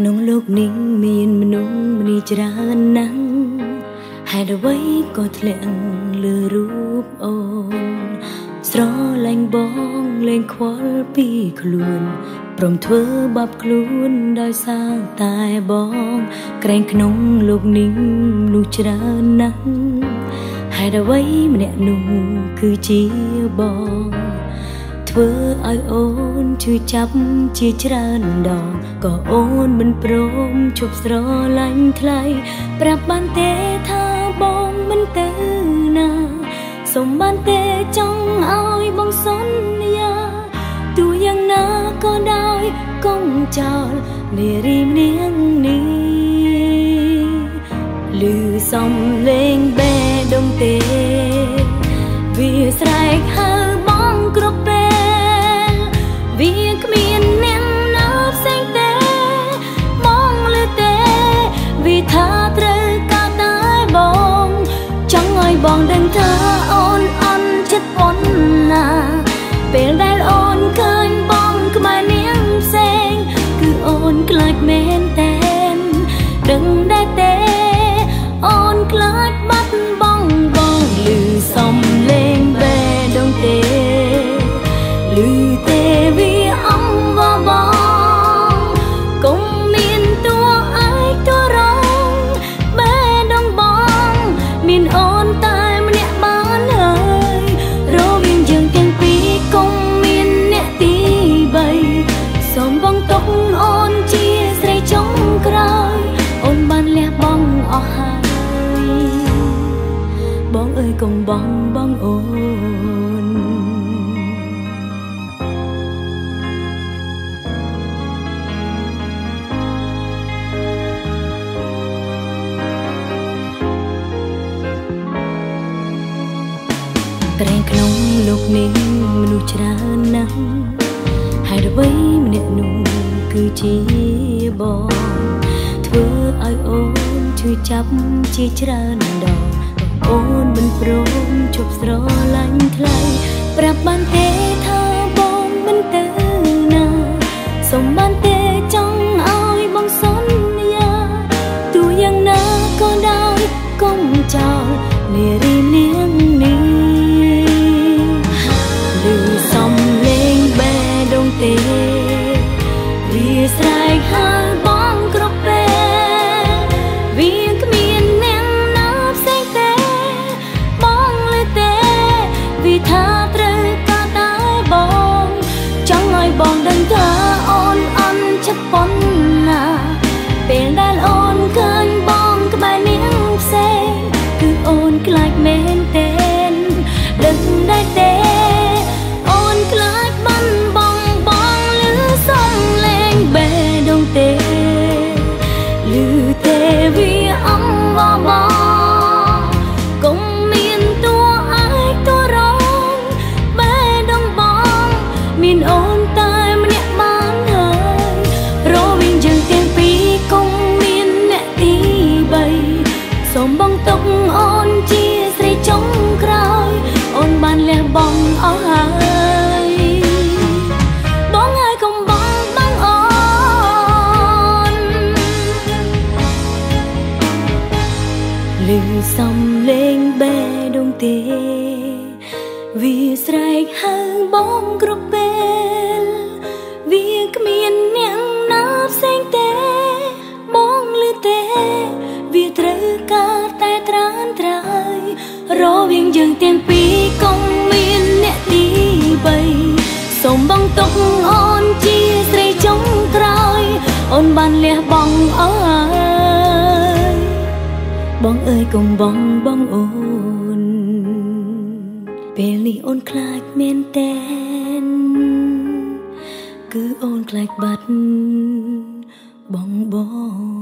ក្នុងលោកនេះមានមនុស្សម្នីច្រើនណាស់ហេតុអ្វីក៏ធ្លាក់លើរូបអូន ស្រឡាញ់បងលែងខ្វល់ពីខ្លួនព្រមធ្វើបាបខ្លួនដោយសារតែបងក្រែងក្នុងលោកនេះមនុស្សច្រើនណាស់ហេតុអ្វីម្នាក់នោះគឺជាបង ធ្វើឲ្យអូនឈឺចាប់ជាច្រើនដងក៏អូនមិនព្រមជប់ស្រឡាញ់ថ្លៃប្រាប់បានទេថាបងមិនទៅណាសុំបានទេចង់ឲ្យបងសន្យាទោះយ៉ាងណាក៏ដោយកុំចោលនារីម្នាក់នេះលឺសំលេងបេះដូងទេវាស្រែ ដឹងដែរទេ អូនខ្លាចបាត់បងបងលឺសំលេងបេះដូងទេលឺកុំ បងបងអូនត្រែងក្នុងលោកនេះមនុស្សច្រើនណាស់ហើយអ្វីម្នាក់នោះគឺជាបងធ្វើឲ្យអូនឈឺចាប់ជាច្រើនដងអូនមិនព្រមជប់ស្រឡាញ់ថ្លៃ ប្រាប់បានទេថាបងមិនទៅណាសុំបានទេចង់ឲ្យបងសន្យាទោះយ៉ាងណាក៏ដោយកុំចោលនារីនាងនេះលឺសំលេងបេះដូងទេ សំលេងបេះដូងទេវាស្រែកហៅបងគ្រប់ពេលវាគ្មានអ្នកណាផ្សេងទេបងឮទេ វាត្រូវការតែត្រានត្រើយរវាងយើងទាំងពីរកុំ បងអើយកុំបងបងអូន ពេលនេះអូនខ្លាចមែនតែនគឺអូនខ្លាចបាត់បងបង